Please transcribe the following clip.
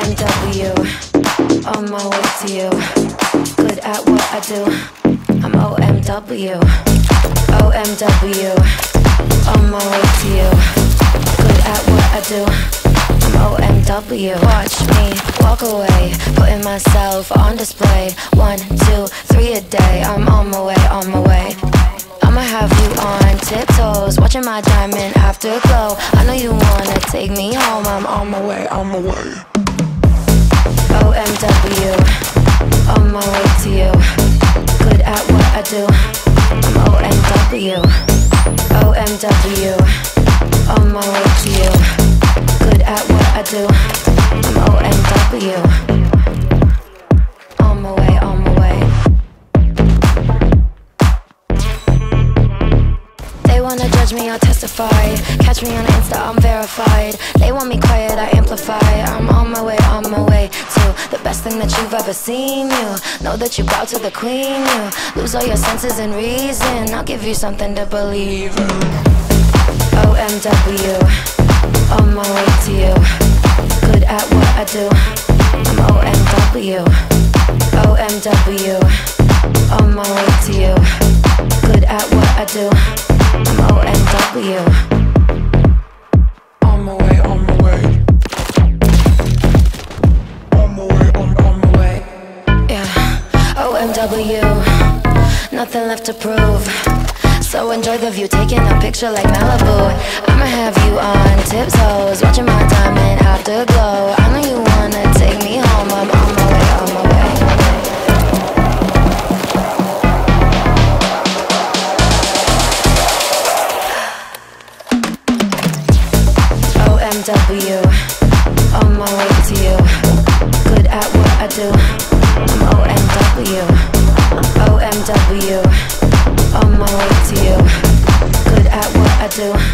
OMW, on my way to you. Good at what I do. I'm OMW, OMW, on my way to you. Good at what I do. I'm OMW. Watch me walk away, putting myself on display. One, two, three a day. I'm on my way, on my way. I'ma have you on tiptoes, watching my diamond afterglow. I know you wanna take me home. I'm on my way, on my way. OMW, on my way to you. Good at what I do. I'm OMW, on my way to you. Good at what I do. I'm OMW, on my way, on my way. They wanna judge me, I'll testify. Catch me on Insta, I'm verified. They want me quiet, I amplify. I'm on my way, best thing that you've ever seen. You know that you bow to the queen. You lose all your senses and reason. I'll give you something to believe. OMW, on my way to you. Good at what I do. I'm OMW, OMW, on my way to you. Good at what I do. I'm OMW. On my way. Yeah, OMW. Nothing left to prove. So enjoy the view, taking a picture like Malibu. I'ma have you on tiptoes, watching my diamond afterglow. I know you wanna take me home. I'm on my way, on my way. OMW, on my way to you. Good at what I do. OMW, on my way to you. Good at what I do.